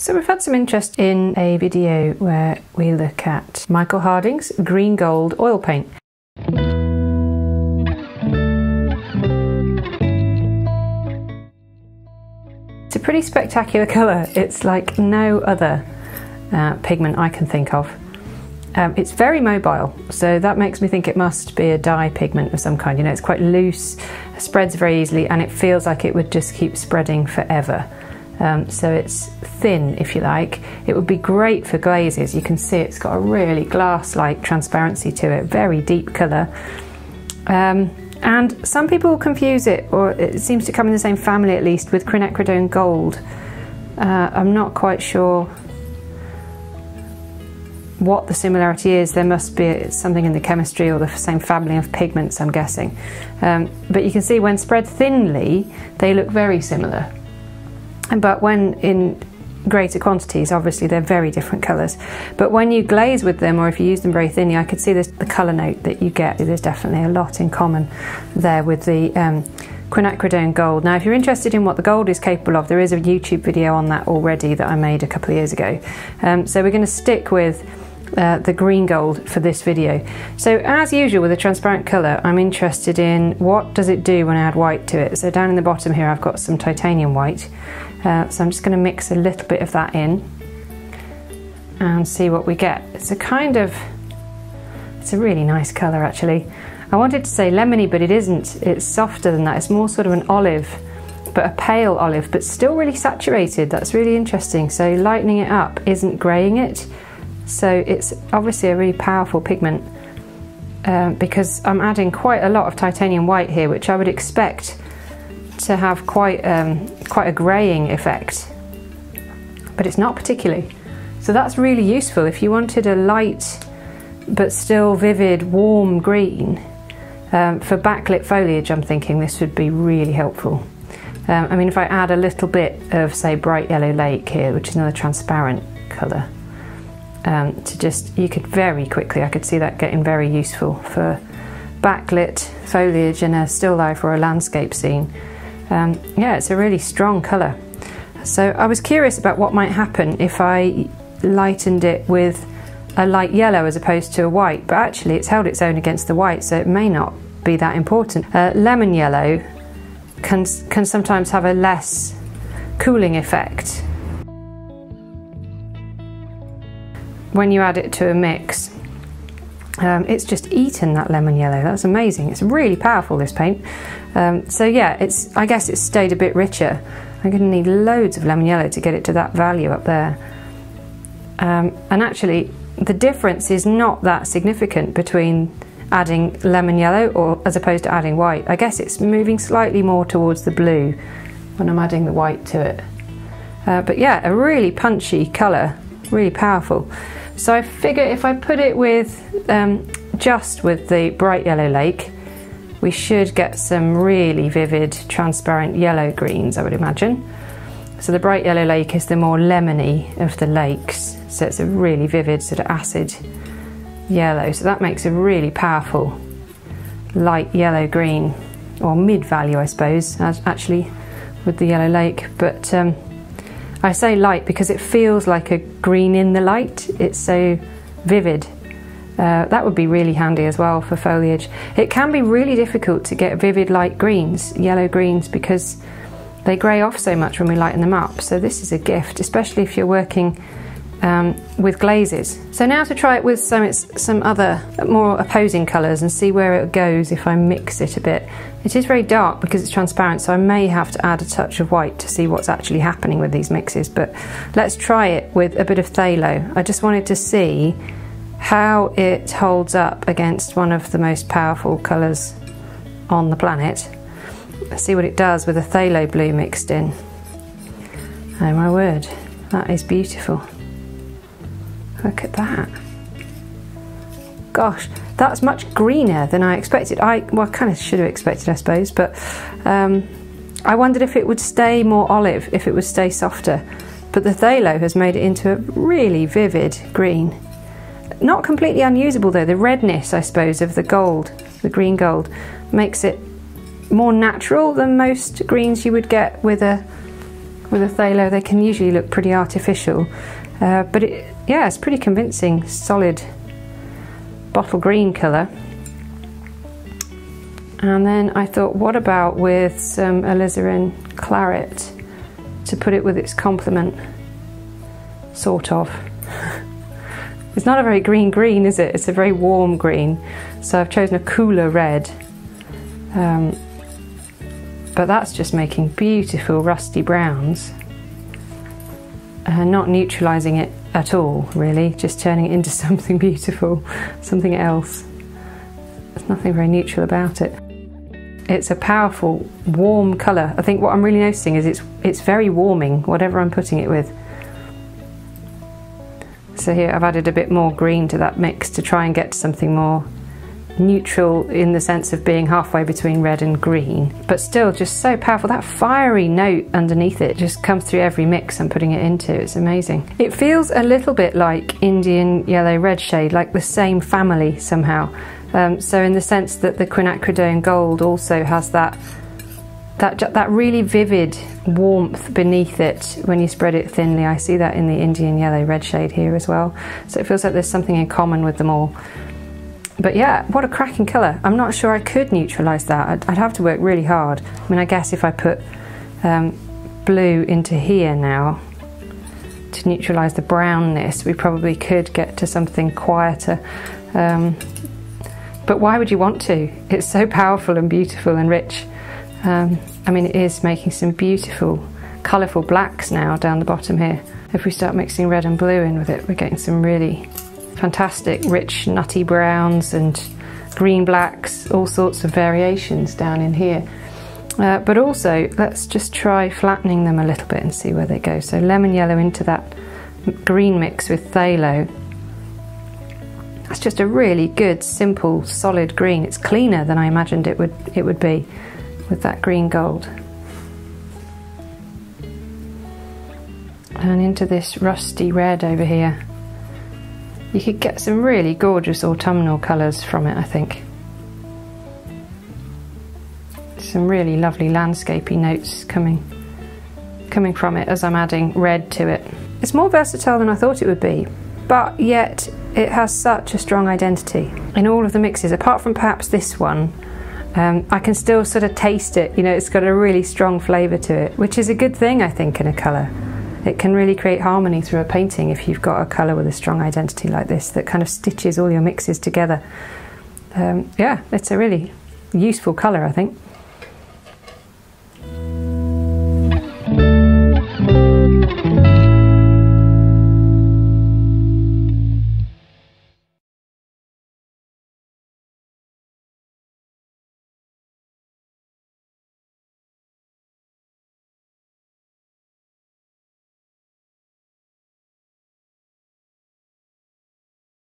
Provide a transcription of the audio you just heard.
So we've had some interest in a video where we look at Michael Harding's green gold oil paint. It's a pretty spectacular colour. It's like no other uh, pigment I can think of. Um, it's very mobile, so that makes me think it must be a dye pigment of some kind. You know, it's quite loose, spreads very easily, and it feels like it would just keep spreading forever. Um, so it's thin, if you like. It would be great for glazes. You can see it's got a really glass-like transparency to it, very deep colour. Um, and some people confuse it, or it seems to come in the same family at least, with quinacridone gold. Uh, I'm not quite sure what the similarity is. There must be something in the chemistry or the same family of pigments, I'm guessing. Um, but you can see when spread thinly, they look very similar but when in greater quantities, obviously they're very different colours. But when you glaze with them, or if you use them very thinly, I could see this, the colour note that you get. There's definitely a lot in common there with the um, quinacridone gold. Now, if you're interested in what the gold is capable of, there is a YouTube video on that already that I made a couple of years ago. Um, so we're going to stick with uh, the green gold for this video. So as usual with a transparent colour, I'm interested in what does it do when I add white to it. So down in the bottom here I've got some titanium white. Uh, so I'm just going to mix a little bit of that in and see what we get. It's a kind of, it's a really nice colour actually. I wanted to say lemony, but it isn't. It's softer than that. It's more sort of an olive, but a pale olive, but still really saturated. That's really interesting. So lightening it up isn't greying it. So it's obviously a really powerful pigment um, because I'm adding quite a lot of titanium white here, which I would expect to have quite um, quite a greying effect, but it's not particularly. So that's really useful if you wanted a light but still vivid, warm green um, for backlit foliage. I'm thinking this would be really helpful. Um, I mean, if I add a little bit of, say, bright yellow lake here, which is another transparent colour, um, to just you could very quickly. I could see that getting very useful for backlit foliage in a still life or a landscape scene. Um, yeah, it's a really strong colour. So I was curious about what might happen if I lightened it with a light yellow as opposed to a white, but actually it's held its own against the white, so it may not be that important. Uh, lemon yellow can, can sometimes have a less cooling effect when you add it to a mix. Um, it's just eaten that lemon yellow. That's amazing. It's really powerful, this paint. Um, so yeah, it's. I guess it's stayed a bit richer. I'm going to need loads of lemon yellow to get it to that value up there. Um, and actually, the difference is not that significant between adding lemon yellow or as opposed to adding white. I guess it's moving slightly more towards the blue when I'm adding the white to it. Uh, but yeah, a really punchy colour, really powerful. So I figure if I put it with um, just with the bright yellow lake, we should get some really vivid, transparent yellow greens, I would imagine. So the bright yellow lake is the more lemony of the lakes, so it's a really vivid sort of acid yellow. So that makes a really powerful light yellow green, or mid value, I suppose, actually, with the yellow lake. But um, I say light because it feels like a green in the light. It's so vivid uh, that would be really handy as well for foliage. It can be really difficult to get vivid light greens, yellow greens, because they grey off so much when we lighten them up. So this is a gift, especially if you're working um, with glazes. So now to try it with some, some other more opposing colours and see where it goes if I mix it a bit. It is very dark because it's transparent so I may have to add a touch of white to see what's actually happening with these mixes but let's try it with a bit of phthalo. I just wanted to see how it holds up against one of the most powerful colours on the planet. Let's see what it does with a phthalo blue mixed in. Oh my word, that is beautiful. Look at that. Gosh, that's much greener than I expected. I well, I kind of should have expected, I suppose, but um, I wondered if it would stay more olive, if it would stay softer. But the phthalo has made it into a really vivid green. Not completely unusable though, the redness, I suppose, of the gold, the green gold, makes it more natural than most greens you would get with a with a phthalo, they can usually look pretty artificial. Uh, but it, yeah, it's pretty convincing, solid bottle green colour. And then I thought, what about with some alizarin claret to put it with its complement, sort of. it's not a very green green, is it? It's a very warm green. So I've chosen a cooler red. Um, but that's just making beautiful rusty browns. Uh, not neutralising it at all, really, just turning it into something beautiful, something else. There's nothing very neutral about it. It's a powerful, warm colour. I think what I'm really noticing is it's it's very warming, whatever I'm putting it with. So here I've added a bit more green to that mix to try and get something more neutral in the sense of being halfway between red and green, but still just so powerful. That fiery note underneath it just comes through every mix I'm putting it into. It's amazing. It feels a little bit like Indian yellow red shade, like the same family somehow. Um, so in the sense that the quinacridone gold also has that that that really vivid warmth beneath it when you spread it thinly. I see that in the Indian yellow red shade here as well. So it feels like there's something in common with them all. But yeah, what a cracking colour. I'm not sure I could neutralise that. I'd, I'd, have to work really hard. I mean, I guess if I put um, blue into here now to neutralise the brownness, we probably could get to something quieter. Um, but why would you want to? It's so powerful and beautiful and rich. Um, I mean, it is making some beautiful, colourful blacks now down the bottom here. If we start mixing red and blue in with it, we're getting some really fantastic, rich, nutty browns and green blacks, all sorts of variations down in here. Uh, but also, let's just try flattening them a little bit and see where they go. So lemon yellow into that green mix with phthalo that's just a really good, simple, solid green. It's cleaner than I imagined it would it would be with that green gold. And into this rusty red over here. You could get some really gorgeous autumnal colours from it, I think. Some really lovely landscapey notes coming coming from it as I'm adding red to it. It's more versatile than I thought it would be, but yet it has such a strong identity in all of the mixes, apart from perhaps this one. Um, I can still sort of taste it, you know, it's got a really strong flavour to it, which is a good thing, I think, in a colour. It can really create harmony through a painting if you've got a colour with a strong identity like this that kind of stitches all your mixes together. Um, yeah, it's a really useful colour, I think.